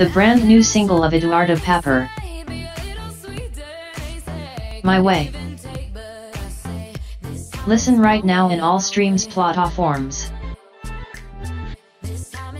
the brand new single of Eduardo Papper, My Way. Listen right now in all streams platforms. This time